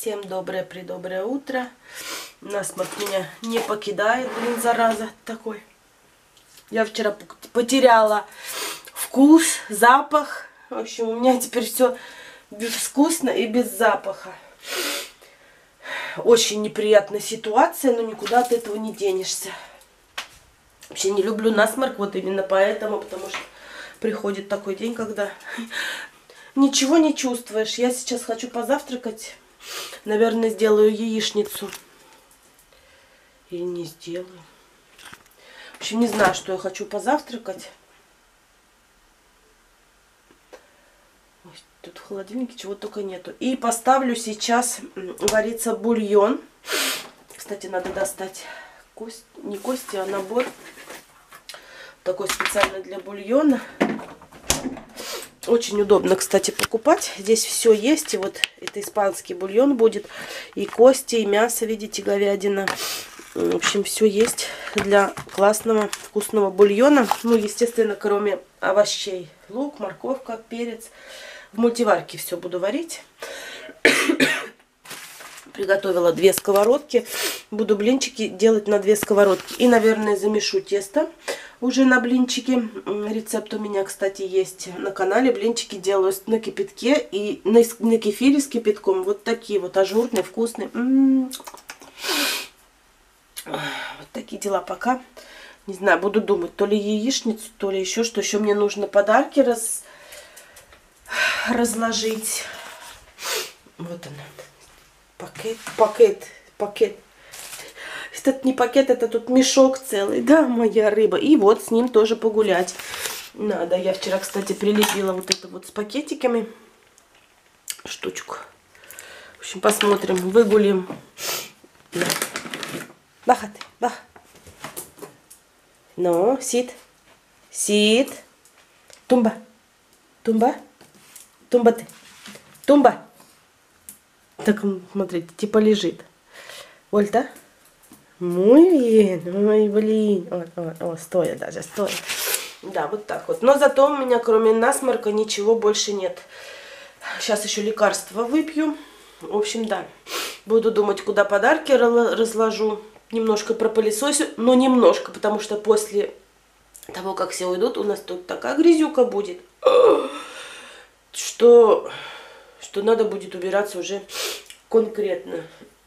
Всем доброе-предоброе утро. Насморк меня не покидает, блин, зараза такой. Я вчера потеряла вкус, запах. В общем, у меня теперь все безвкусно и без запаха. Очень неприятная ситуация, но никуда от этого не денешься. Вообще не люблю насморк, вот именно поэтому, потому что приходит такой день, когда ничего не чувствуешь. Я сейчас хочу позавтракать. Наверное, сделаю яичницу. Или не сделаю. В общем, не знаю, что я хочу позавтракать. Ой, тут в холодильнике чего только нету. И поставлю сейчас вариться бульон. Кстати, надо достать кость, не кости, а набор. Такой специально для бульона. Очень удобно, кстати, покупать. Здесь все есть. И вот это испанский бульон будет. И кости, и мясо, видите, говядина. В общем, все есть для классного вкусного бульона. Ну, естественно, кроме овощей. Лук, морковка, перец. В мультиварке все буду варить. Приготовила две сковородки. Буду блинчики делать на две сковородки. И, наверное, замешу тесто уже на блинчики. Рецепт у меня, кстати, есть на канале. Блинчики делаю на кипятке и на, на кефире с кипятком. Вот такие вот ажурные, вкусные. М -м -м. Вот такие дела пока. Не знаю, буду думать, то ли яичницу, то ли еще что. Еще мне нужно подарки раз... разложить. Вот она. Пакет, пакет, пакет этот не пакет, это тут мешок целый, да, моя рыба. И вот с ним тоже погулять надо. Я вчера, кстати, прилепила вот это вот с пакетиками штучку. В общем, посмотрим, выгулим. Баха ты, бах. Ну, сид. Сид. Тумба. Тумба. Тумба ты. Тумба. Так, смотрите, типа лежит. Вольта. Muy bien, ой, блин. О, о, о, стоя даже, стоя. Да, вот так вот. Но зато у меня кроме насморка ничего больше нет. Сейчас еще лекарства выпью. В общем, да. Буду думать, куда подарки разложу. Немножко пропылесосю, но немножко, потому что после того, как все уйдут, у нас тут такая грязюка будет, что, что надо будет убираться уже конкретно.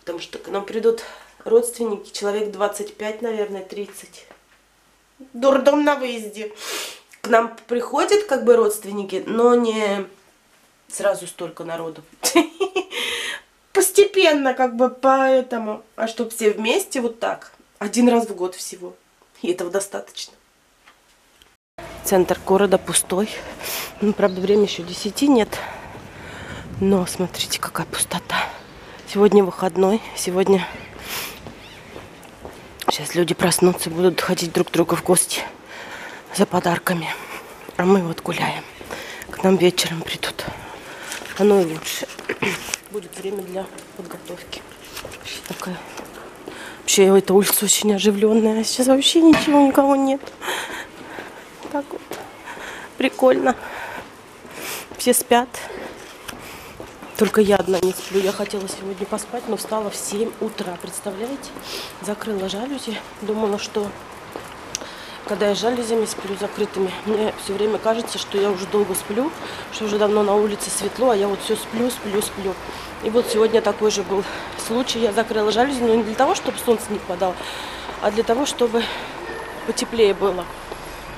Потому что к нам придут родственники, человек 25, наверное, 30. Дурдом на выезде. К нам приходят как бы родственники, но не сразу столько народу. Постепенно как бы поэтому. А чтобы все вместе вот так. Один раз в год всего. И этого достаточно. Центр города пустой. Ну, правда, время еще 10 нет. Но смотрите, какая пустота. Сегодня выходной. Сегодня Сейчас люди проснутся, будут ходить друг к другу в гости за подарками. А мы вот гуляем. К нам вечером придут. Оно и лучше. Будет время для подготовки. Вообще такая... Вообще эта улица очень оживленная. Сейчас вообще ничего, никого нет. Так вот. Прикольно. Все спят. Только я одна не сплю. Я хотела сегодня поспать, но встала в 7 утра. Представляете? Закрыла жалюзи. Думала, что когда я жалюзями сплю закрытыми, мне все время кажется, что я уже долго сплю, что уже давно на улице светло, а я вот все сплю, сплю, сплю. И вот сегодня такой же был случай. Я закрыла жалюзи, но не для того, чтобы солнце не попадало, а для того, чтобы потеплее было.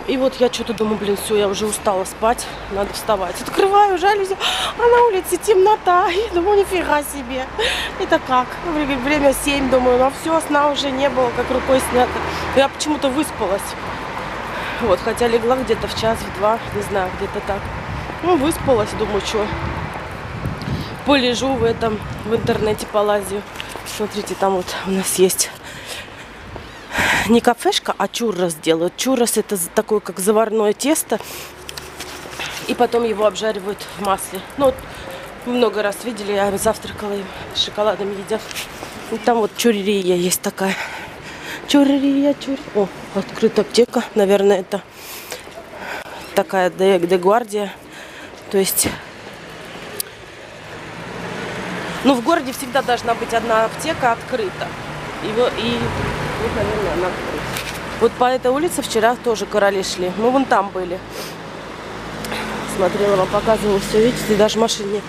И вот я что-то думаю, блин, все, я уже устала спать, надо вставать. Открываю жалюзи, а на улице темнота. И думаю, нифига себе. Это как? Время 7, думаю, ну все, сна уже не было, как рукой снято. Я почему-то выспалась. Вот, хотя легла где-то в час, в два, не знаю, где-то так. Ну, выспалась, думаю, что полежу в этом, в интернете полазию. Смотрите, там вот у нас есть не кафешка, а чуррос делают. Чуррос это такое, как заварное тесто. И потом его обжаривают в масле. Ну, вот, много раз видели, я завтракала им шоколадом едят. И там вот чуррия есть такая. Чуррия, чуррия. О, открыта аптека. Наверное, это такая де, де гвардия. То есть Ну, в городе всегда должна быть одна аптека открыта. И, и вот, наверное, она. Вот по этой улице вчера тоже короли шли. Мы вон там были. Смотрела, вам показывала все, видите, даже машин нет.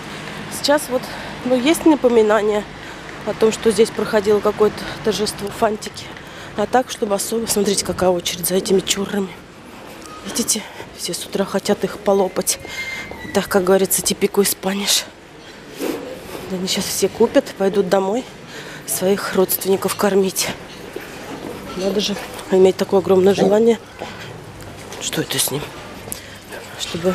Сейчас вот, ну, есть напоминание о том, что здесь проходило какое-то торжество фантики. А так, чтобы особо... Смотрите, какая очередь за этими чуррами. Видите? Все с утра хотят их полопать. Так, как говорится, типику испаниш. Они сейчас все купят, пойдут домой своих родственников кормить. Надо же иметь такое огромное желание. Что это с ним? Чтобы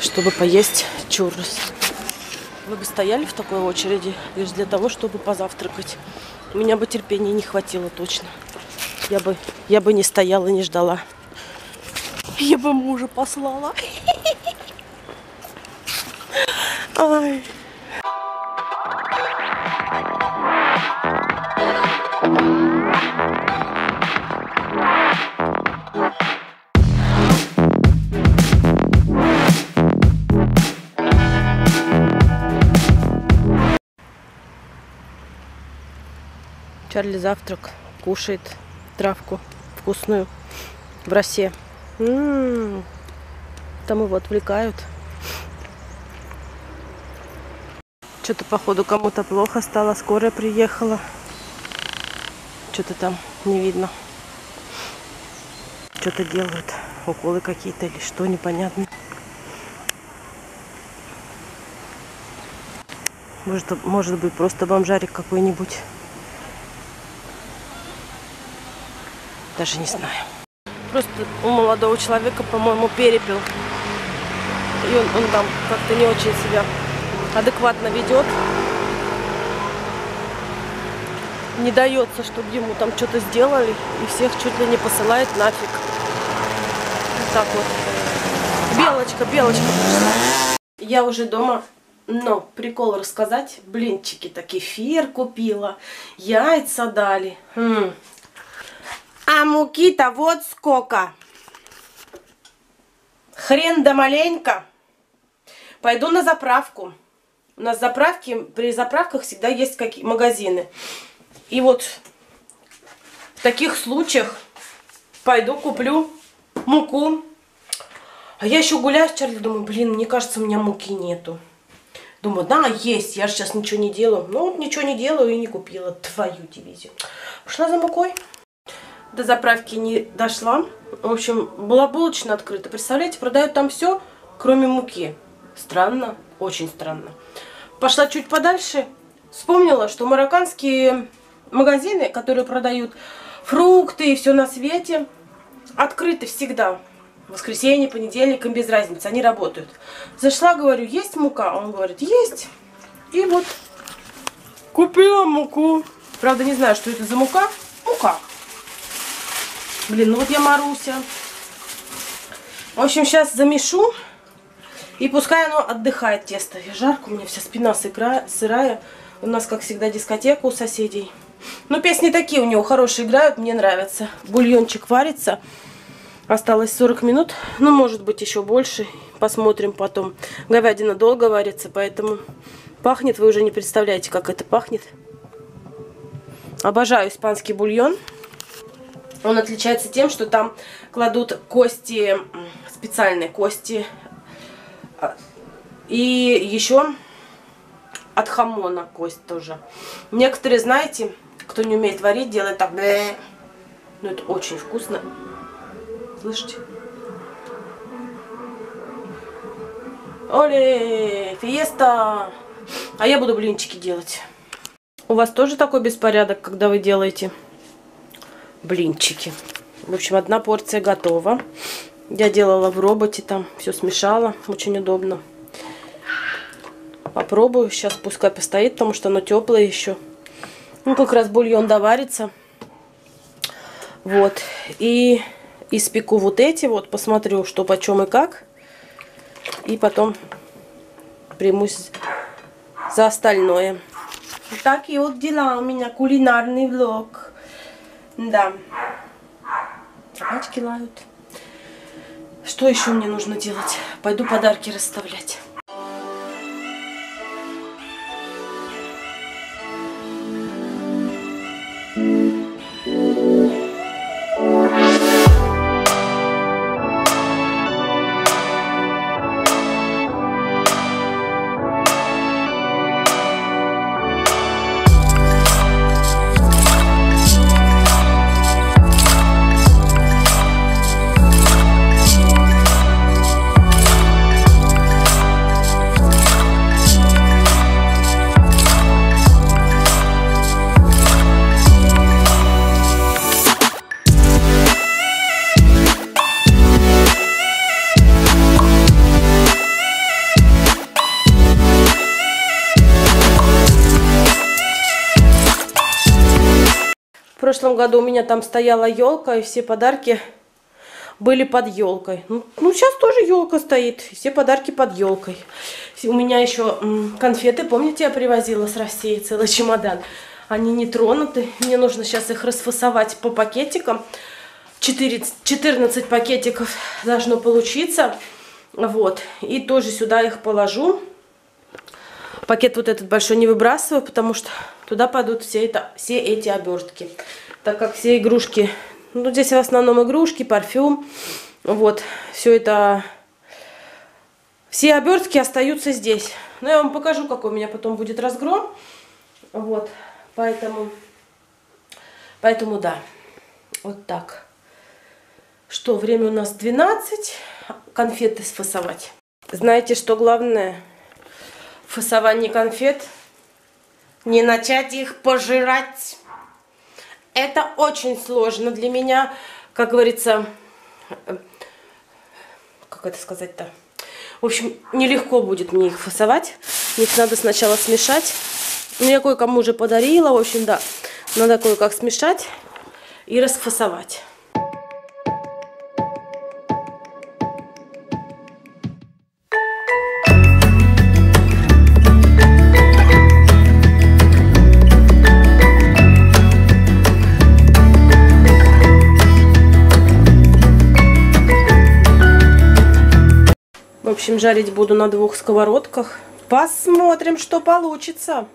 чтобы поесть чуррос. Вы бы стояли в такой очереди лишь для того, чтобы позавтракать. У меня бы терпения не хватило точно. Я бы, я бы не стояла, не ждала. Я бы мужа послала. Ай. Чарли завтрак кушает травку вкусную в росе. М-м-м. Там его отвлекают. Что-то, походу, кому-то плохо стало. Скорая приехала. Что-то там не видно. Что-то делают. Уколы какие-то или что, непонятно. Может, может быть, просто бомжарик какой-нибудь. Даже не знаю. Просто у молодого человека, по-моему, перепел. И он, он там как-то не очень себя адекватно ведет. Не дается, чтобы ему там что-то сделали. И всех чуть ли не посылает нафиг. Вот так вот. Белочка, белочка. Я уже дома но прикол рассказать. Блинчики, так кефир купила, яйца дали. Хм, а муки-то вот сколько. Хрен да маленько. Пойду на заправку. У нас заправки, при заправках всегда есть какие магазины. И вот в таких случаях пойду куплю муку. А я еще гуляю с Чарли, думаю, блин, мне кажется, у меня муки нету. Думаю, да, есть, я же сейчас ничего не делаю. Ну, ничего не делаю и не купила твою дивизию. Пошла за мукой до заправки не дошла. В общем, была булочная открыта. Представляете, продают там все, кроме муки. Странно, очень странно. Пошла чуть подальше, вспомнила, что марокканские магазины, которые продают фрукты и все на свете, открыты всегда. Воскресенье, понедельник, им без разницы, они работают. Зашла, говорю, есть мука? Он говорит, есть. И вот купила муку. Правда, не знаю, что это за мука. Мука. Блин, ну вот я Маруся. В общем, сейчас замешу. И пускай оно отдыхает, тесто. Я жарко, у меня вся спина сыра, сырая. У нас, как всегда, дискотека у соседей. Ну, песни такие у него хорошие играют, мне нравятся. Бульончик варится. Осталось 40 минут. Ну, может быть, еще больше. Посмотрим потом. Говядина долго варится, поэтому пахнет. Вы уже не представляете, как это пахнет. Обожаю испанский бульон. Он отличается тем, что там кладут кости, специальные кости. А, и еще от хамона кость тоже. Некоторые, знаете, кто не умеет варить, делают так. Но это очень вкусно. Слышите? Оле, фиеста! А я буду блинчики делать. У вас тоже такой беспорядок, когда вы делаете? Блинчики. В общем, одна порция готова. Я делала в роботе, там все смешала, очень удобно. Попробую, сейчас пускай постоит, потому что оно теплое еще. Ну, как раз бульон доварится. Вот, и испеку вот эти вот, посмотрю, что почем и как. И потом примусь за остальное. Такие вот дела у меня, кулинарный влог. Да. Собачки лают. Что еще мне нужно делать? Пойду подарки расставлять. Прошлом году у меня там стояла елка, и все подарки были под елкой. Ну, ну, сейчас тоже елка стоит, все подарки под елкой. У меня еще конфеты, помните, я привозила с России целый чемодан. Они не тронуты. Мне нужно сейчас их расфасовать по пакетикам. 4, 14 пакетиков должно получиться. Вот. И тоже сюда их положу. Пакет вот этот большой не выбрасываю, потому что туда пойдут все, это, все эти обертки. Так как все игрушки, ну здесь в основном игрушки, парфюм. Вот, все это, все обертки остаются здесь. Но я вам покажу, какой у меня потом будет разгром. Вот, поэтому, поэтому да, вот так. Что, время у нас 12, конфеты сфасовать. Знаете, что главное? фасование конфет, не начать их пожирать. Это очень сложно для меня, как говорится, как это сказать-то? В общем, нелегко будет мне их фасовать. Их надо сначала смешать. Ну, я кое-кому уже подарила, в общем, да. Надо кое-как смешать и расфасовать. Общем, жарить буду на двух сковородках. Посмотрим, что получится.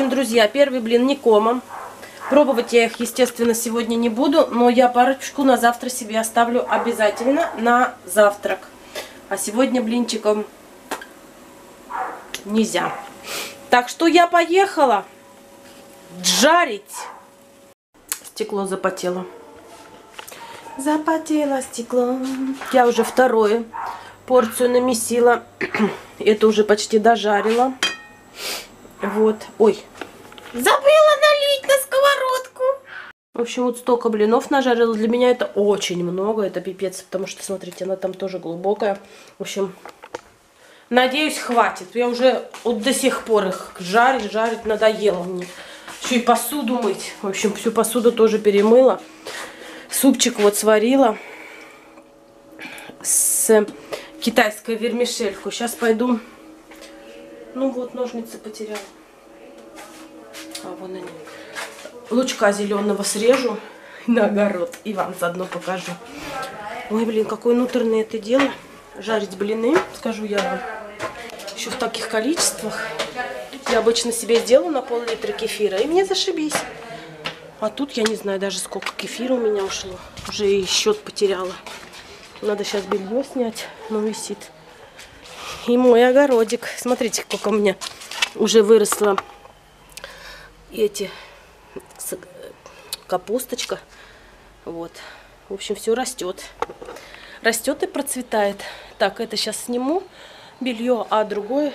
Общем, друзья, первый блин не комом. Пробовать я их, естественно, сегодня не буду, но я парочку на завтра себе оставлю обязательно на завтрак. А сегодня блинчиком нельзя. Так что я поехала жарить. Стекло запотело. Запотело стекло. Я уже вторую порцию намесила. Это уже почти дожарила. Вот. Ой. Забыла налить на сковородку. В общем, вот столько блинов нажарила. Для меня это очень много. Это пипец, потому что, смотрите, она там тоже глубокая. В общем, надеюсь, хватит. Я уже вот до сих пор их жарить, жарить надоело мне. Еще и посуду мыть. В общем, всю посуду тоже перемыла. Супчик вот сварила с китайской вермишельку. Сейчас пойду ну вот, ножницы потеряла. Вон они. Лучка зеленого срежу на огород. И вам заодно покажу. Ой, блин, какое внутреннее это дело. Жарить блины, скажу я вам. Еще в таких количествах. Я обычно себе сделаю на пол-литра кефира. И мне зашибись. А тут я не знаю даже сколько кефира у меня ушло. Уже и счет потеряла. Надо сейчас белье снять. Но висит. И мой огородик. Смотрите, сколько у меня уже выросло эти капусточка. Вот. В общем, все растет. Растет и процветает. Так, это сейчас сниму белье, а другое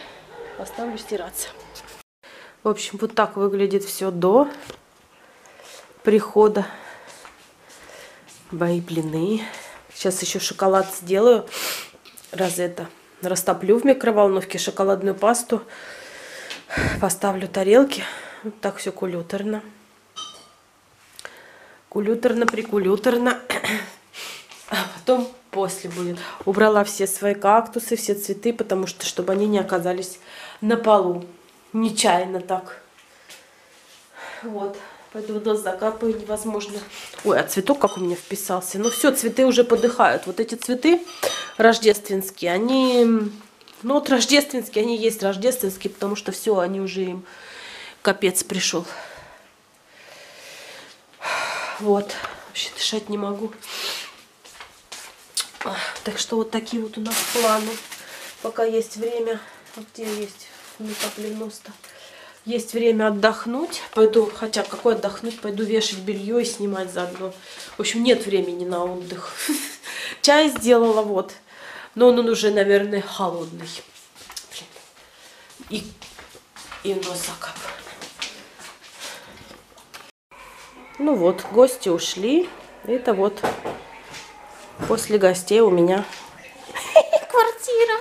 оставлю стираться. В общем, вот так выглядит все до прихода. Мои блины. Сейчас еще шоколад сделаю. Раз это Растоплю в микроволновке шоколадную пасту. Поставлю тарелки. Так все кулюторно. Кулюторно, прикулюторно. А потом после будет. Убрала все свои кактусы, все цветы, потому что, чтобы они не оказались на полу. Нечаянно так. Вот. В дозу закапаю, невозможно. Ой, а цветок как у меня вписался. Ну все, цветы уже подыхают. Вот эти цветы рождественские, они... Ну вот рождественские, они есть рождественские, потому что все, они уже им капец пришел. Вот. Вообще дышать не могу. Так что вот такие вот у нас планы. Пока есть время. Вот где есть метаплиноста есть время отдохнуть. Пойду, хотя какой отдохнуть, пойду вешать белье и снимать заодно. В общем, нет времени на отдых. Чай сделала, вот. Но он уже, наверное, холодный. И, и нос закап. Ну вот, гости ушли. Это вот после гостей у меня квартира.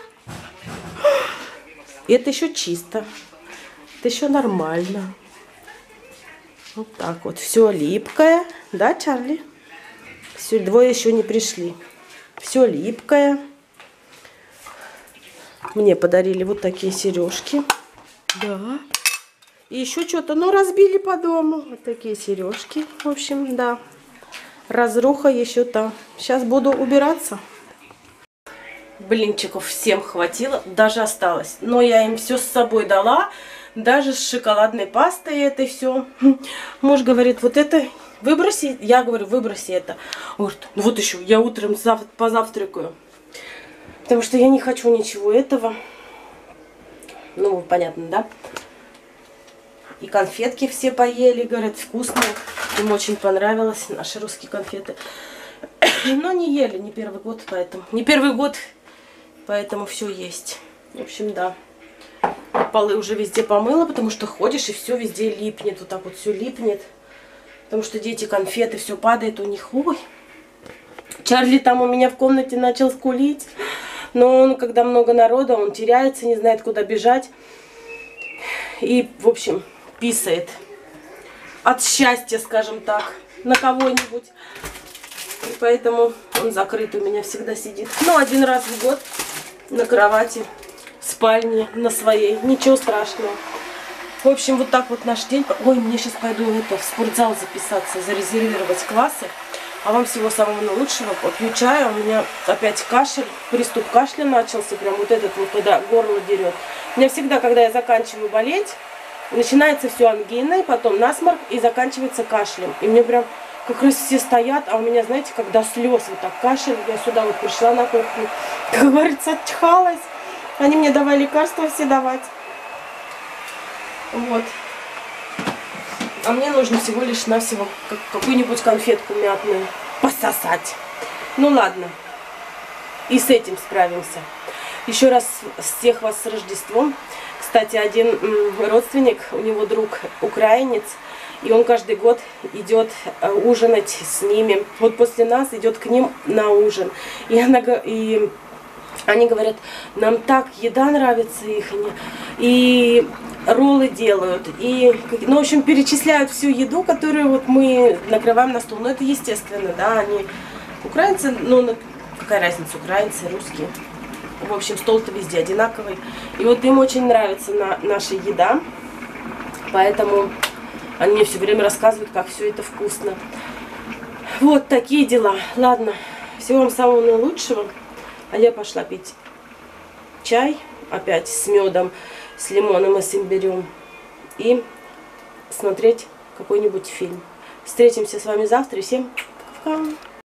И это еще чисто. Это еще нормально. Вот так вот. Все липкое. Да, Чарли? Все, двое еще не пришли. Все липкое. Мне подарили вот такие сережки. Да. И еще что-то, ну, разбили по дому. Вот такие сережки. В общем, да. Разруха еще там. Сейчас буду убираться. Блинчиков всем хватило, даже осталось. Но я им все с собой дала даже с шоколадной пастой это все. Муж говорит, вот это выброси. Я говорю, выброси это. Вот, ну вот еще, я утром зав позавтракаю. Потому что я не хочу ничего этого. Ну, понятно, да? И конфетки все поели, говорят, вкусные. Им очень понравилось наши русские конфеты. Но не ели не первый год, поэтому... Не первый год, поэтому все есть. В общем, да полы уже везде помыла, потому что ходишь и все везде липнет. Вот так вот все липнет. Потому что дети конфеты, все падает у них. Ой. Чарли там у меня в комнате начал скулить. Но он, когда много народа, он теряется, не знает, куда бежать. И, в общем, писает. От счастья, скажем так, на кого-нибудь. И поэтому он закрыт у меня всегда сидит. Ну, один раз в год на кровати спальне на своей. Ничего страшного. В общем, вот так вот наш день. Ой, мне сейчас пойду это, в спортзал записаться, зарезервировать классы. А вам всего самого наилучшего. Попью чая. У меня опять кашель. Приступ кашля начался. Прям вот этот вот, когда горло дерет. У меня всегда, когда я заканчиваю болеть, начинается все ангиной, потом насморк и заканчивается кашлем. И мне прям как раз все стоят, а у меня, знаете, когда слез вот так кашель, я сюда вот пришла на кухню, как говорится, отчихалась. Они мне давали лекарства все давать. Вот. А мне нужно всего лишь навсего какую-нибудь конфетку мятную пососать. Ну ладно. И с этим справимся. Еще раз всех вас с Рождеством. Кстати, один родственник, у него друг украинец, и он каждый год идет э, ужинать с ними. Вот после нас идет к ним на ужин. И, она, и они говорят, нам так еда нравится их, и роллы делают, и, ну, в общем, перечисляют всю еду, которую вот мы накрываем на стол. Но это естественно, да, они украинцы, ну, какая разница, украинцы, русские. В общем, стол-то везде одинаковый. И вот им очень нравится на, наша еда, поэтому они мне все время рассказывают, как все это вкусно. Вот такие дела. Ладно, всего вам самого наилучшего. А я пошла пить чай, опять с медом, с лимоном и с имбирем. И смотреть какой-нибудь фильм. Встретимся с вами завтра. Всем пока-пока.